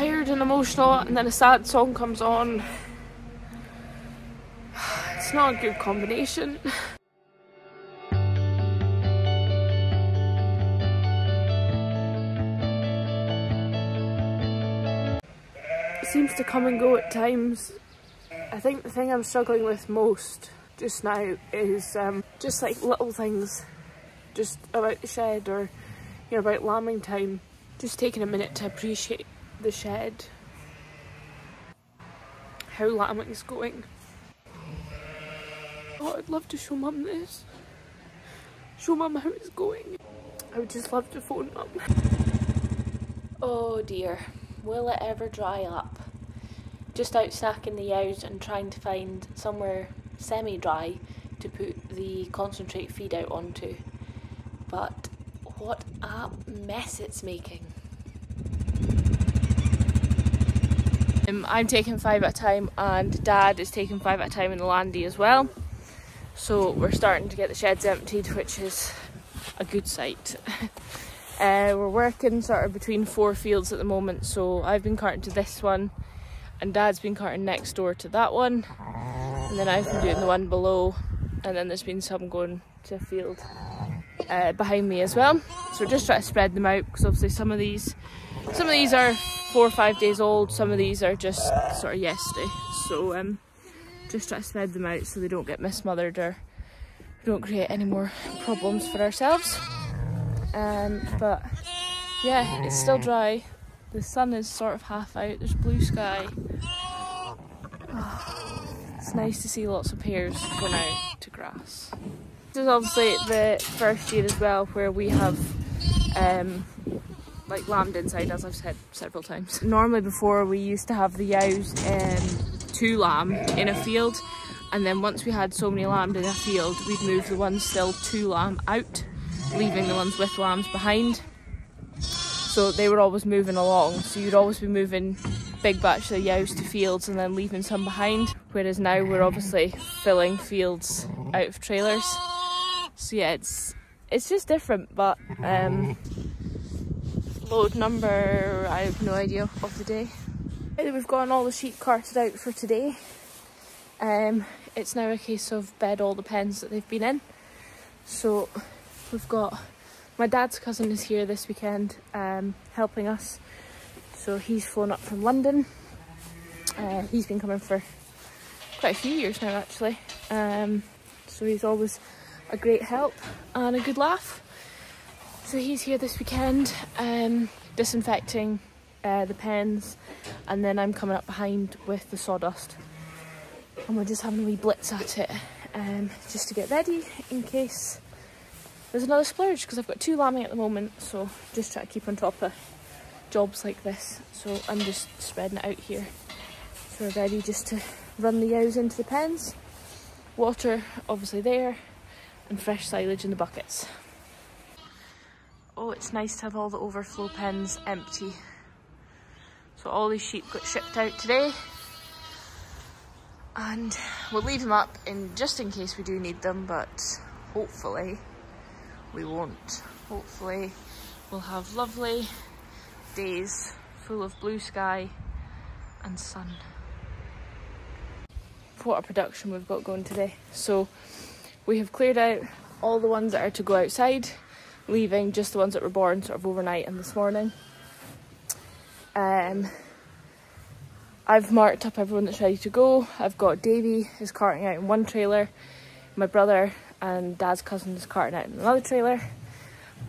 tired and emotional and then a sad song comes on. It's not a good combination. It seems to come and go at times. I think the thing I'm struggling with most just now is um, just like little things just about the shed or you know about lambing time just taking a minute to appreciate the shed. How lambing's going. Oh I'd love to show mum this. Show mum how it's going. I would just love to phone mum. Oh dear. Will it ever dry up? Just out snacking the ewes and trying to find somewhere semi-dry to put the concentrate feed out onto. But what a mess it's making. Um, I'm taking five at a time and dad is taking five at a time in the landy as well. So we're starting to get the sheds emptied, which is a good sight. uh, we're working sort of between four fields at the moment, so I've been carting to this one and dad's been carting next door to that one and then I've been doing the one below and then there's been some going to a field uh, behind me as well so we're just try to spread them out because obviously some of these some of these are four or five days old some of these are just sort of yesterday. So um just try to spread them out so they don't get mismothered or don't create any more problems for ourselves. Um but yeah it's still dry. The sun is sort of half out. There's blue sky. Oh it's nice to see lots of pairs going out to grass. This is obviously the first year as well where we have um, like lambed inside as I've said several times. Normally before we used to have the yows um, two lamb in a field and then once we had so many lambed in a field we'd move the ones still two lamb out leaving the ones with lambs behind so they were always moving along so you'd always be moving big batch of yows to fields and then leaving some behind. Whereas now we're obviously filling fields out of trailers. So yeah, it's it's just different, but um, load number, I have no idea of the day. We've gotten all the sheep carted out for today. Um, it's now a case of bed all the pens that they've been in. So we've got my dad's cousin is here this weekend um, helping us so he's flown up from London. Uh, he's been coming for quite a few years now actually. Um, so he's always a great help and a good laugh. So he's here this weekend um, disinfecting uh, the pens and then I'm coming up behind with the sawdust and we're just having a wee blitz at it um, just to get ready in case there's another splurge because I've got two lambing at the moment so just try to keep on top of jobs like this. So I'm just spreading it out here. So we're ready just to run the ewes into the pens. Water obviously there and fresh silage in the buckets. Oh, it's nice to have all the overflow pens empty. So all these sheep got shipped out today. And we'll leave them up in just in case we do need them, but hopefully we won't. Hopefully we'll have lovely days full of blue sky and sun. What a production we've got going today. So we have cleared out all the ones that are to go outside, leaving just the ones that were born sort of overnight and this morning. Um, I've marked up everyone that's ready to go. I've got Davy is carting out in one trailer, my brother and dad's cousin is carting out in another trailer,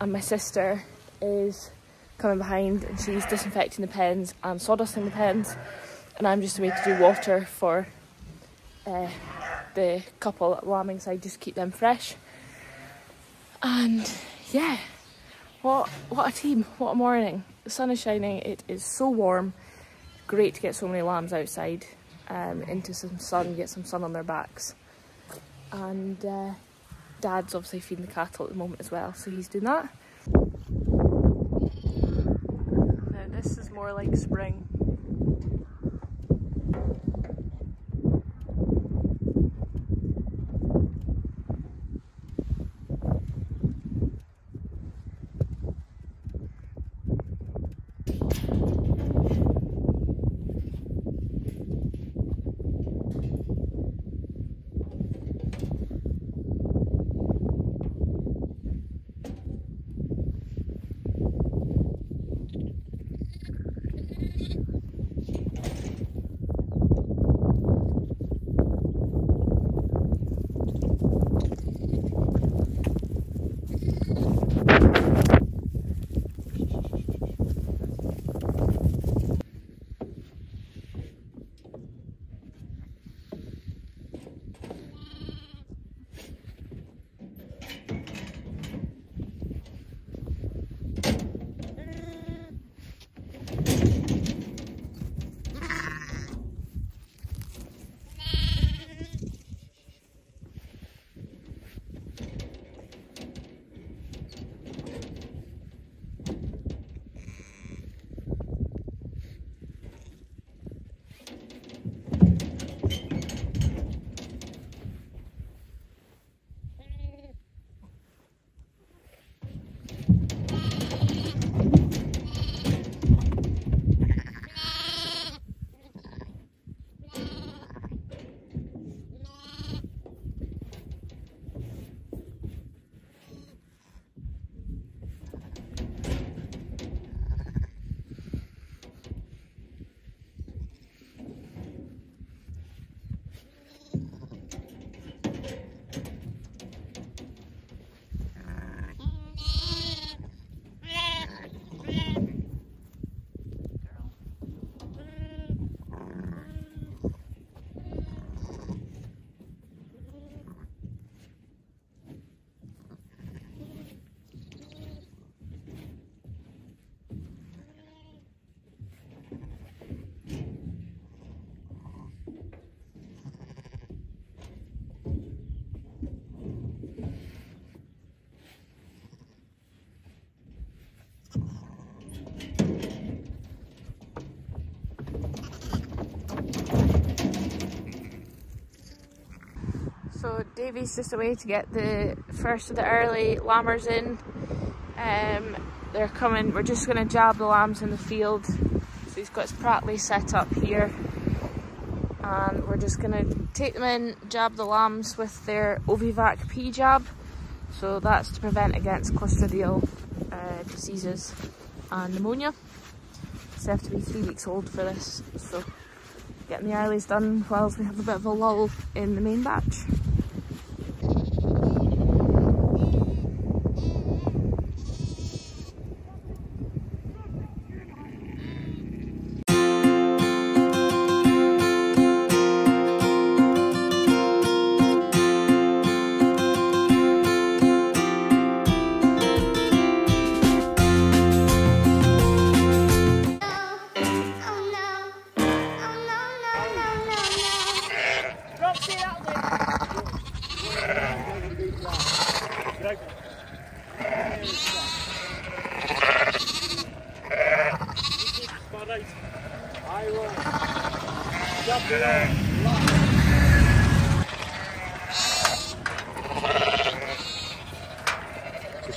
and my sister is coming behind and she's disinfecting the pens and sawdusting the pens and I'm just away to do water for uh, the couple at lambing side just keep them fresh and yeah. What what a team. What a morning. The sun is shining. It is so warm. Great to get so many lambs outside um, into some sun get some sun on their backs. And uh, dad's obviously feeding the cattle at the moment as well so he's doing that. Now this is more like spring. So Davey's just away to get the first of the early lambers in. Um, they're coming, we're just going to jab the lambs in the field. So he's got his Prattley set up here. And we're just going to take them in, jab the lambs with their Ovivac P jab. So that's to prevent against clostridial uh, diseases and pneumonia. So they have to be three weeks old for this. So getting the earlies done whilst we have a bit of a lull in the main batch.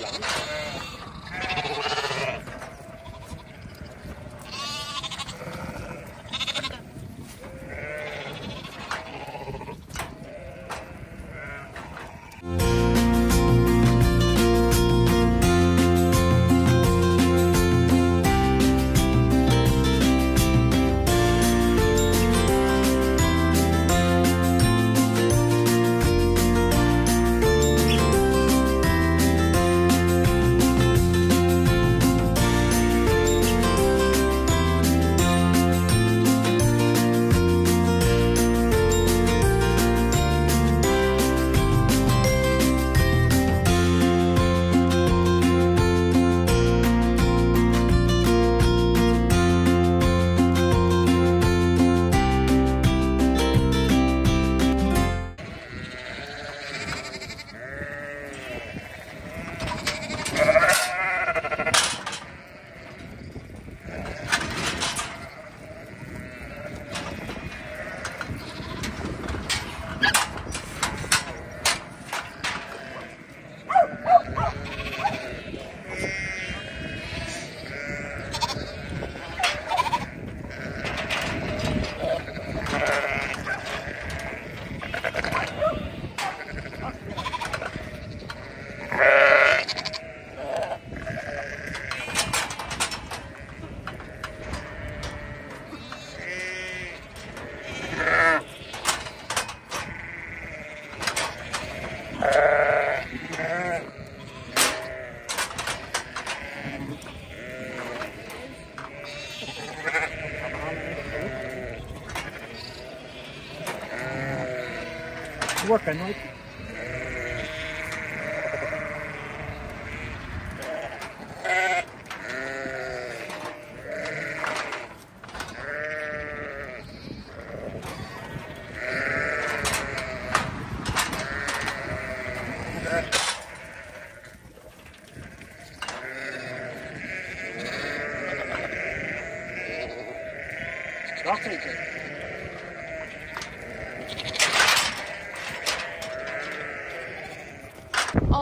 Working, Boa noite.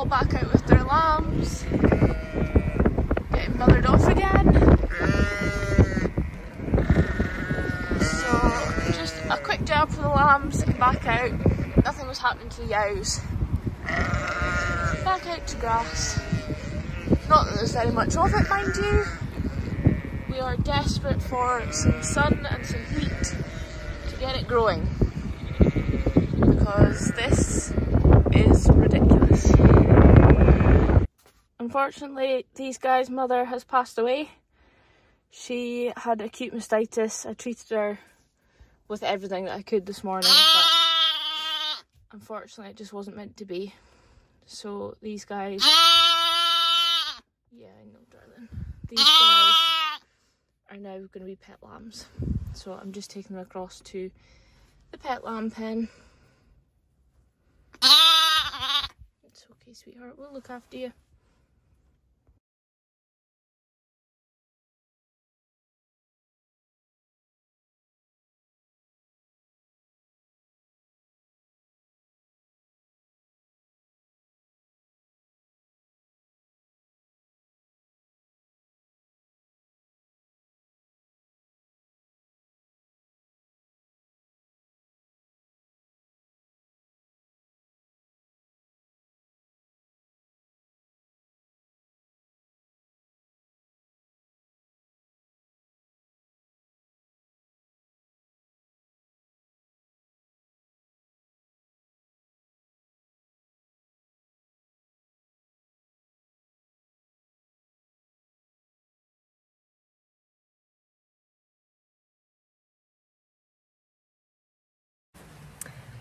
All back out with their lambs. Getting mothered off again. So just a quick job for the lambs, and back out. Nothing was happening to the yows. Back out to grass. Not that there's very much of it, mind you. We are desperate for some sun and some heat to get it growing. Because this is ridiculous. Unfortunately, these guys' mother has passed away. She had acute mastitis. I treated her with everything that I could this morning, but unfortunately, it just wasn't meant to be. So these guys. Yeah, I know, darling. These guys are now going to be pet lambs. So I'm just taking them across to the pet lamb pen. It's okay, sweetheart. We'll look after you.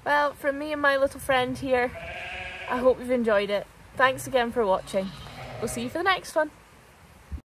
Well, from me and my little friend here, I hope you've enjoyed it. Thanks again for watching. We'll see you for the next one.